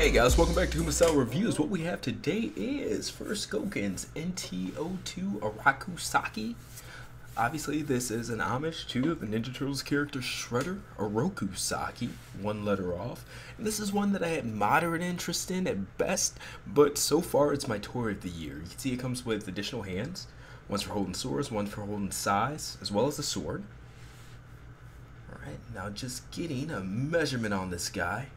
Hey guys, welcome back to Kuma Style Reviews. What we have today is First Gokin's NT02 Oraku Saki. Obviously, this is an homage to the Ninja Turtles character Shredder Oroku Saki, one letter off. And this is one that I had moderate interest in at best, but so far it's my toy of the year. You can see it comes with additional hands, one's for holding swords, one for holding sais, as well as a sword. Alright, now just getting a measurement on this guy.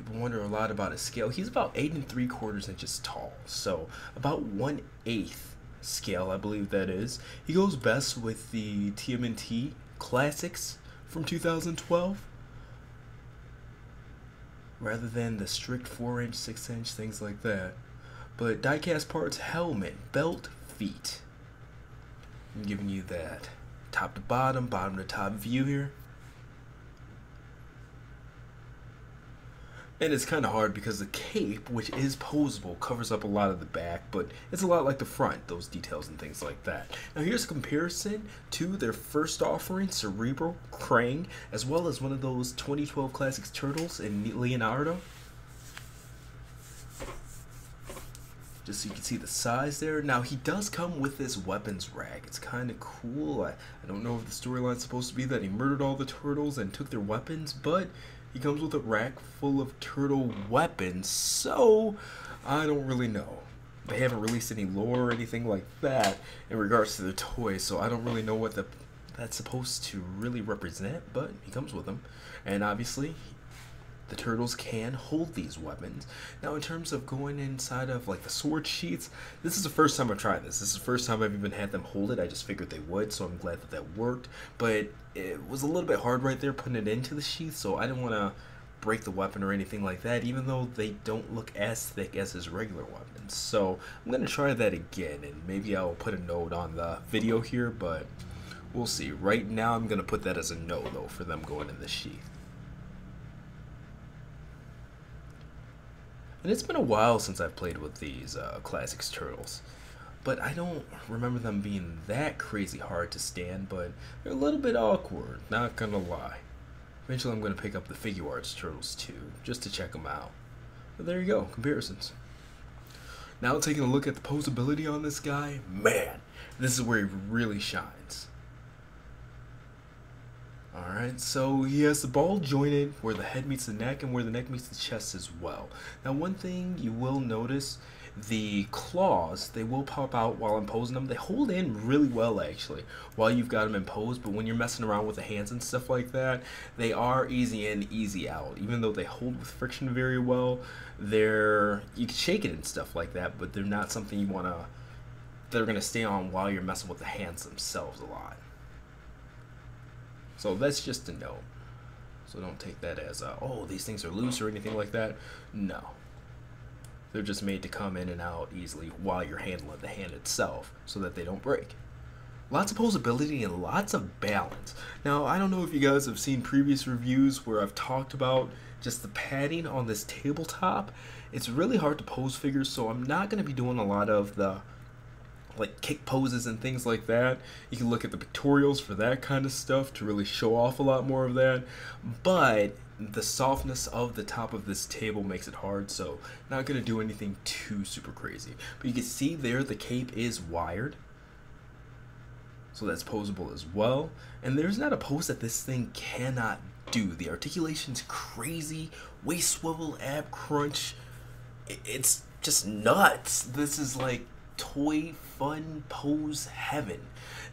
People wonder a lot about his scale. He's about eight and three quarters inches tall, so about one eighth scale, I believe that is. He goes best with the TMNT Classics from 2012, rather than the strict four inch, six inch, things like that. But diecast parts, helmet, belt, feet. I'm giving you that top to bottom, bottom to top view here. And it's kind of hard because the cape, which is posable, covers up a lot of the back, but it's a lot like the front, those details and things like that. Now here's a comparison to their first offering, Cerebral, Krang, as well as one of those 2012 Classics Turtles in Leonardo. Just so you can see the size there. Now he does come with this weapons rack. It's kind of cool. I, I don't know if the storyline's supposed to be that he murdered all the turtles and took their weapons, but he comes with a rack full of turtle weapons, so I don't really know. They haven't released any lore or anything like that in regards to the toy, so I don't really know what the that's supposed to really represent, but he comes with them. And obviously, the turtles can hold these weapons. Now, in terms of going inside of like the sword sheaths, this is the first time I've tried this. This is the first time I've even had them hold it. I just figured they would, so I'm glad that that worked. But it was a little bit hard right there putting it into the sheath, so I didn't want to break the weapon or anything like that, even though they don't look as thick as his regular weapons. So I'm going to try that again, and maybe I'll put a note on the video here, but we'll see. Right now, I'm going to put that as a no, though, for them going in the sheath. And it's been a while since I've played with these uh, Classics Turtles. But I don't remember them being that crazy hard to stand, but they're a little bit awkward, not gonna lie. Eventually I'm gonna pick up the Figuarts Turtles too, just to check them out. But there you go, comparisons. Now taking a look at the posability on this guy, man, this is where he really shines. Alright, so he has the ball jointed where the head meets the neck and where the neck meets the chest as well. Now one thing you will notice, the claws, they will pop out while I'm posing them. They hold in really well actually while you've got them in pose, but when you're messing around with the hands and stuff like that, they are easy in, easy out. Even though they hold with friction very well, they're, you can shake it and stuff like that, but they're not something you want to, they're going to stay on while you're messing with the hands themselves a lot. So that's just a note. So don't take that as, a, oh, these things are loose or anything like that. No. They're just made to come in and out easily while you're handling the hand itself so that they don't break. Lots of posability and lots of balance. Now, I don't know if you guys have seen previous reviews where I've talked about just the padding on this tabletop. It's really hard to pose figures, so I'm not going to be doing a lot of the like kick poses and things like that. You can look at the pictorials for that kind of stuff to really show off a lot more of that. But the softness of the top of this table makes it hard, so not going to do anything too super crazy. But you can see there the cape is wired. So that's posable as well. And there's not a pose that this thing cannot do. The articulation's crazy. Waist swivel, ab crunch. It's just nuts. This is like toy fun pose heaven.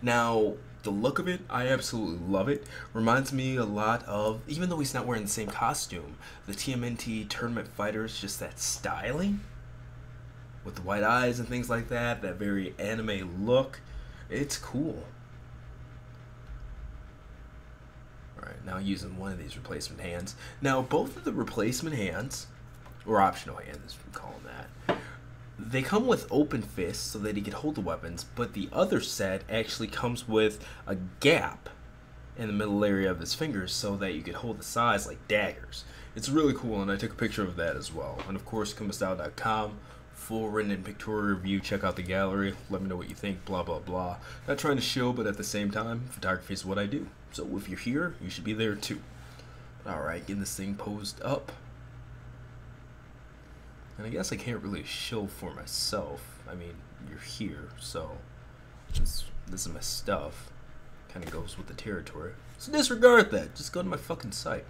Now, the look of it, I absolutely love it. Reminds me a lot of, even though he's not wearing the same costume, the TMNT Tournament Fighters, just that styling with the white eyes and things like that, that very anime look. It's cool. Alright, now using one of these replacement hands. Now, both of the replacement hands, or optional hands, we call them that, they come with open fists so that he could hold the weapons, but the other set actually comes with a gap in the middle area of his fingers so that you could hold the sais like daggers. It's really cool, and I took a picture of that as well. And of course, kumastyle.com, full written and pictorial review. Check out the gallery. Let me know what you think. Blah blah blah. Not trying to show, but at the same time, photography is what I do. So if you're here, you should be there too. All right, getting this thing posed up. And I guess I can't really show for myself. I mean, you're here, so this, this is my stuff. Kind of goes with the territory. So disregard that. Just go to my fucking site.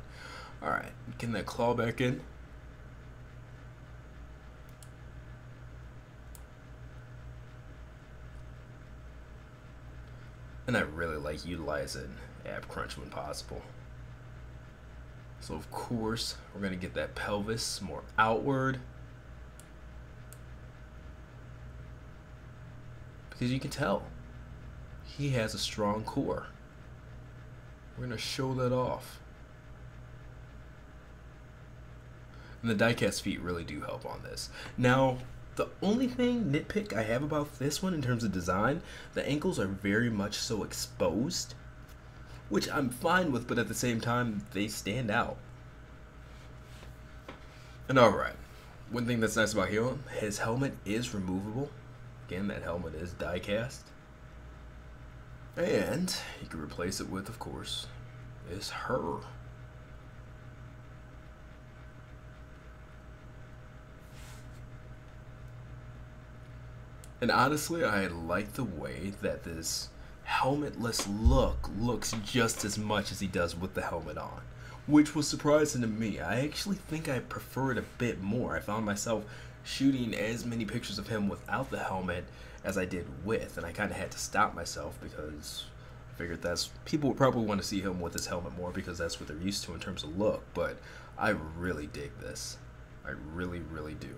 Alright, getting that claw back in. And I really like utilizing ab crunch when possible. So of course, we're to get that pelvis more outward. Because you can tell, he has a strong core. We're going to show that off. And the diecast feet really do help on this. Now, the only thing nitpick I have about this one in terms of design, the ankles are very much so exposed, which I'm fine with, but at the same time, they stand out. And alright, one thing that's nice about him, his helmet is removable. Again, that helmet is die-cast. And you can replace it with, of course, is her. And honestly, I like the way that this helmetless look looks just as much as he does with the helmet on. Which was surprising to me. I actually think I prefer it a bit more. I found myself shooting as many pictures of him without the helmet as I did with, and I kind of had to stop myself because I figured that's people would probably want to see him with his helmet more because that's what they're used to in terms of look. But I really dig this. I really, really do.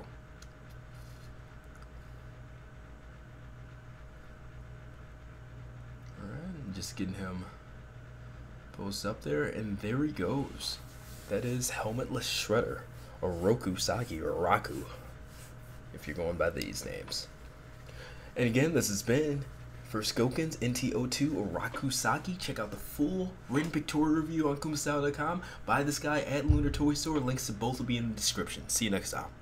Alright, just getting him posed up there, and there he goes. That is Helmetless Shredder, or Roku Saki, or Raku, if you're going by these names. And again, this has been First Gokin's NTO2 Oraku Saki. Check out the full written pictorial review on Kumastyle.com. Buy this guy at Lunar Toy Store. Links to both will be in the description. See you next time.